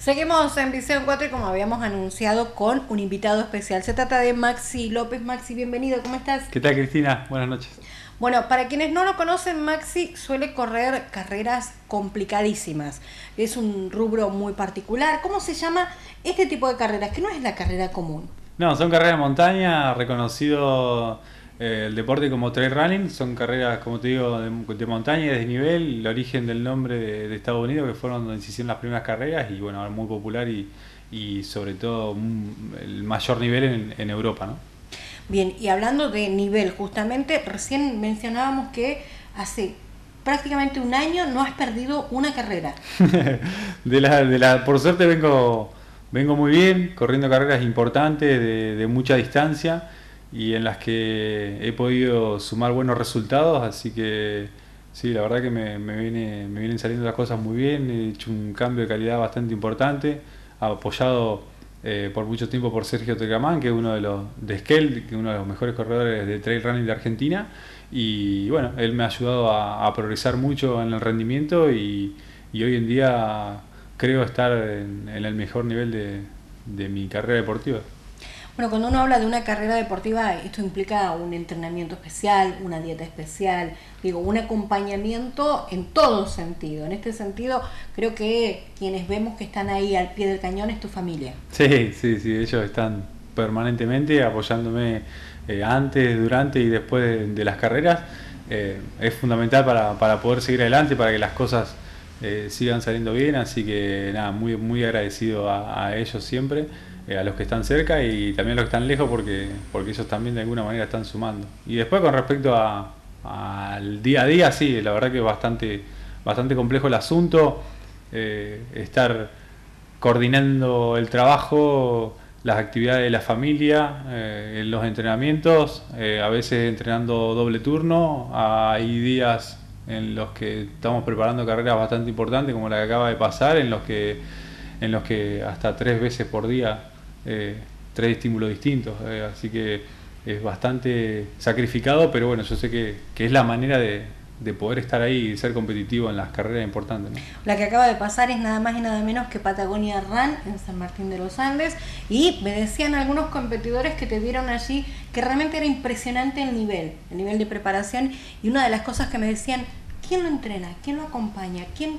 Seguimos en Visión 4 y como habíamos anunciado con un invitado especial. Se trata de Maxi López. Maxi, bienvenido, ¿cómo estás? ¿Qué tal Cristina? Buenas noches. Bueno, para quienes no lo conocen, Maxi suele correr carreras complicadísimas. Es un rubro muy particular. ¿Cómo se llama este tipo de carreras? Que no es la carrera común. No, son carreras de montaña, reconocido eh, el deporte como trail running. Son carreras, como te digo, de, montaña y de desnivel. El origen del nombre de, Estados Unidos, que fueron donde se hicieron las primeras carreras y bueno, ahora muy popular y, sobre todo el mayor nivel en, en Europa, ¿no? Bien, y hablando de nivel, justamente recién mencionábamos que hace prácticamente un año no has perdido una carrera. de la, de la, por suerte vengo, vengo muy bien, corriendo carreras importantes de, mucha distancia y en las que he podido sumar buenos resultados, así que sí, la verdad que me, me, viene, me vienen saliendo las cosas muy bien, he hecho un cambio de calidad bastante importante, apoyado eh, por mucho tiempo por Sergio Tecamán, que es uno de los de Skell, que es uno de los mejores corredores de trail running de Argentina. Y bueno, él me ha ayudado a, progresar mucho en el rendimiento y, hoy en día creo estar en, el mejor nivel de mi carrera deportiva. Bueno, cuando uno habla de una carrera deportiva, esto implica un entrenamiento especial, una dieta especial, digo, un acompañamiento en todo sentido. En este sentido, creo que quienes vemos que están ahí al pie del cañón es tu familia. Sí, sí, sí, ellos están permanentemente apoyándome eh, antes, durante y después de, las carreras. Eh, es fundamental para, poder seguir adelante, para que las cosas eh, sigan saliendo bien, así que nada, muy, muy agradecido a ellos siempre. Eh, a los que están cerca y también a los que están lejos porque, porque ellos también de alguna manera están sumando. Y después con respecto al día a día, sí, la verdad que es bastante, bastante complejo el asunto, eh, estar coordinando el trabajo, las actividades de la familia, eh, los entrenamientos, a veces entrenando doble turno, hay días en los que estamos preparando carreras bastante importantes como la que acaba de pasar, en los que, en los que hasta tres veces por día eh, tres estímulos distintos, eh, así que es bastante sacrificado, pero bueno, yo sé que, es la manera de, poder estar ahí y ser competitivo en las carreras importantes. La que acaba de pasar es nada más y nada menos que Patagonia Run en San Martín de los Andes y me decían algunos competidores que te vieron allí que realmente era impresionante el nivel, el nivel de preparación y una de las cosas que me decían, ¿quién lo entrena? ¿quién lo acompaña? ¿quién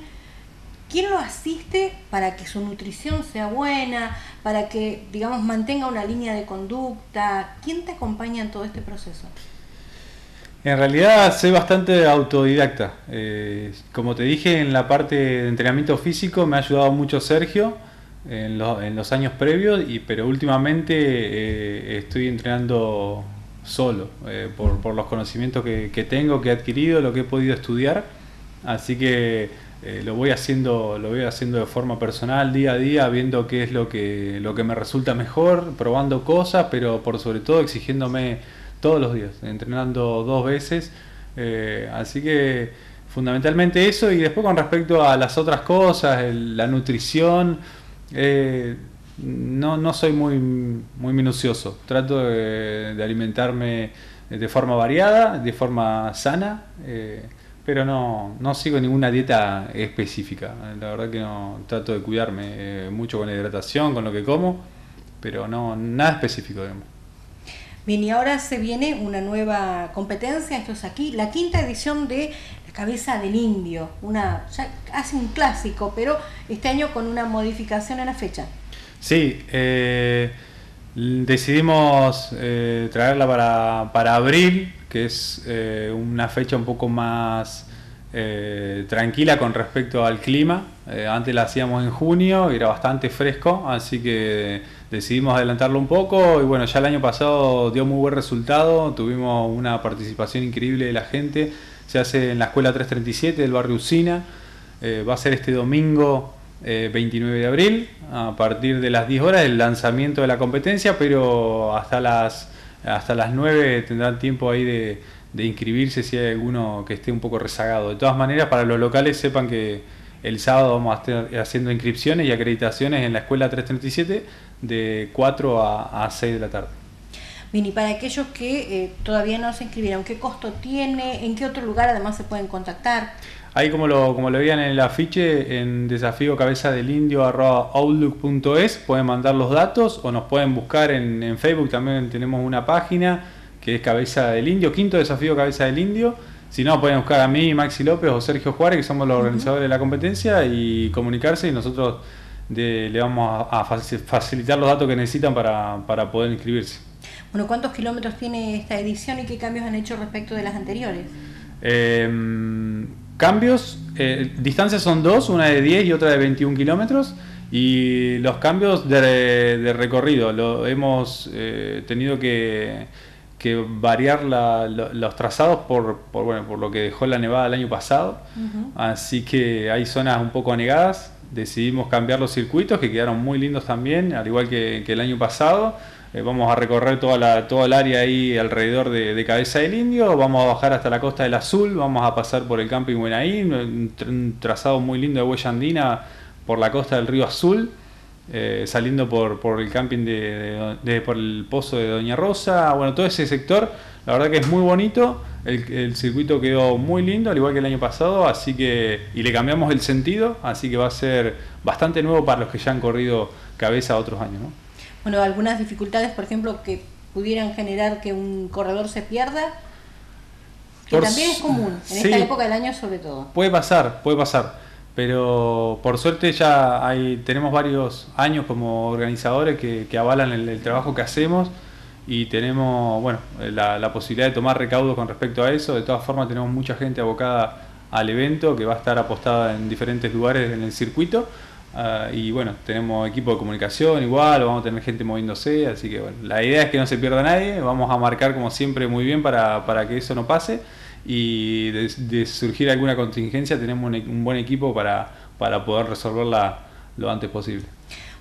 ¿Quién lo asiste para que su nutrición sea buena, para que, digamos, mantenga una línea de conducta? ¿Quién te acompaña en todo este proceso? En realidad soy bastante autodidacta. Eh, como te dije, en la parte de entrenamiento físico me ha ayudado mucho Sergio en, los años previos, pero últimamente eh, estoy entrenando solo eh, por, los conocimientos que, que tengo, que he adquirido, lo que he podido estudiar. Así que eh, lo voy haciendo lo voy haciendo de forma personal día a día viendo qué es lo que lo que me resulta mejor probando cosas pero por sobre todo exigiéndome todos los días entrenando dos veces. Eh, así que fundamentalmente eso y después con respecto a las otras cosas la nutrición eh, no, no soy muy muy minucioso. Trato de, de alimentarme de forma variada de forma sana pero no, no sigo ninguna dieta específica. La verdad que no trato de cuidarme eh, mucho con la hidratación, con lo que como, pero no nada específico, digamos. Bien, y ahora se viene una nueva competencia, esto es aquí, la quinta edición de La Cabeza del Indio, una ya casi un clásico, pero este año con una modificación en la fecha. Sí, eh, decidimos eh, traerla para, para abril, que es eh, una fecha un poco más eh, tranquila con respecto al clima. Eh, antes la hacíamos en junio, era bastante fresco, así que decidimos adelantarlo un poco y bueno, ya el año pasado dio muy buen resultado, tuvimos una participación increíble de la gente. Se hace en la escuela 337 del barrio Usina, va a ser este domingo 29 de abril, a partir de las 10 horas el lanzamiento de la competencia, pero hasta las hasta las 9 tendrán tiempo ahí de, inscribirse si hay alguno que esté un poco rezagado. De todas maneras, para los locales sepan que el sábado vamos a estar haciendo inscripciones y acreditaciones en la escuela 337 de 4 a, 6 de la tarde. Bien, y para aquellos que eh, todavía no se inscribieron, ¿qué costo tiene? ¿En qué otro lugar además se pueden contactar? Ahí como lo, como lo veían en el afiche, en desafío cabeza del indio outlook.es, pueden mandar los datos o nos pueden buscar en, en, Facebook, también tenemos una página que es Cabeza del Indio, quinto desafío Cabeza del Indio. Si no, pueden buscar a mí, Maxi López o Sergio Juárez, que somos los organizadores de la competencia, y comunicarse y nosotros le vamos a, facilitar los datos que necesitan para, para poder inscribirse. Bueno, ¿cuántos kilómetros tiene esta edición y qué cambios han hecho respecto de las anteriores? Eh, cambios, eh, distancias son dos, una de 10 y otra de 21 kilómetros. Y los cambios de, recorrido, lo, hemos eh, tenido que, variar los trazados por, bueno, por lo que dejó la nevada el año pasado. Así que hay zonas un poco anegadas. Decidimos cambiar los circuitos que quedaron muy lindos también, al igual que el año pasado. Eh, vamos a recorrer toda la, todo el área ahí alrededor de, Cabeza del Indio, vamos a bajar hasta la costa del Azul, vamos a pasar por el camping Buenaí, un, trazado muy lindo de huella andina por la costa del río Azul, eh, saliendo por, por, el camping de, por el pozo de Doña Rosa, bueno, todo ese sector, la verdad que es muy bonito, el, el, circuito quedó muy lindo, al igual que el año pasado, así que, y le cambiamos el sentido, así que va a ser bastante nuevo para los que ya han corrido cabeza otros años, ¿no? Bueno, algunas dificultades, por ejemplo, que pudieran generar que un corredor se pierda, que también es común, en esta época del año sobre todo. Puede pasar, puede pasar, pero por suerte ya hay, tenemos varios años como organizadores que, avalan el, trabajo que hacemos y tenemos bueno la, la, posibilidad de tomar recaudos con respecto a eso. De todas formas tenemos mucha gente abocada al evento que va a estar apostada en diferentes lugares en el circuito. Ah, y bueno, tenemos equipo de comunicación igual, vamos a tener gente moviéndose, así que bueno, la idea es que no se pierda nadie, vamos a marcar como siempre muy bien para, para que eso no pase y de, surgir alguna contingencia tenemos un, un, buen equipo para, para poder resolverla lo antes posible.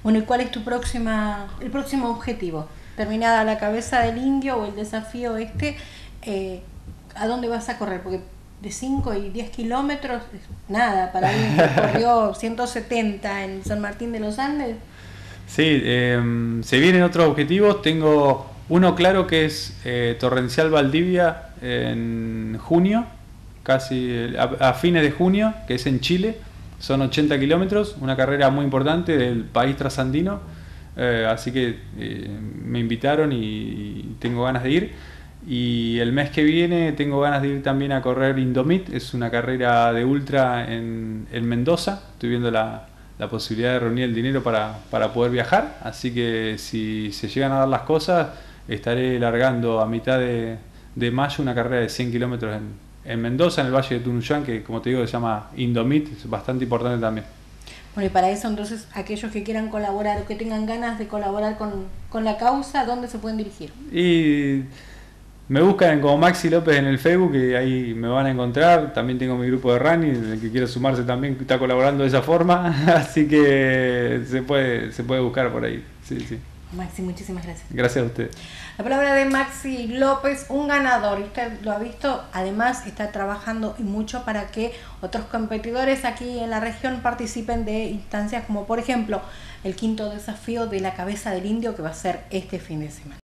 Bueno, ¿y cuál es tu próxima, el próximo objetivo? Terminada la cabeza del indio o el desafío este, eh, ¿a dónde vas a correr? De 5 y 10 kilómetros, nada, para alguien que corrió 170 en San Martín de los Andes. Sí, em, se vienen otros objetivos. Tengo uno claro que es eh, Torrencial Valdivia en junio, casi a, fines de junio, que es en Chile. Son 80 kilómetros, una carrera muy importante del país trasandino. Eh, así que eh, me invitaron y tengo ganas de ir. Y el mes que viene tengo ganas de ir también a correr Indomit, es una carrera de ultra en, Mendoza. Estoy viendo la, posibilidad de reunir el dinero para, poder viajar, así que si se llegan a dar las cosas, estaré largando a mitad de, mayo una carrera de 100 kilómetros en, en, Mendoza, en el Valle de Tunuyán, que como te digo se llama Indomit, es bastante importante también. Bueno, y para eso entonces aquellos que quieran colaborar o que tengan ganas de colaborar con, con la causa, ¿dónde se pueden dirigir? Y me buscan como Maxi López en el Facebook y ahí me van a encontrar. También tengo mi grupo de running, el que quiera sumarse también está colaborando de esa forma. Así que se puede, se puede buscar por ahí. Sí, sí. Maxi, muchísimas gracias. Gracias a usted. La palabra de Maxi López, un ganador, usted lo ha visto, además está trabajando mucho para que otros competidores aquí en la región participen de instancias como por ejemplo el quinto desafío de la cabeza del indio que va a ser este fin de semana.